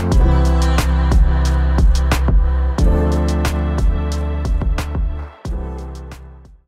Bye.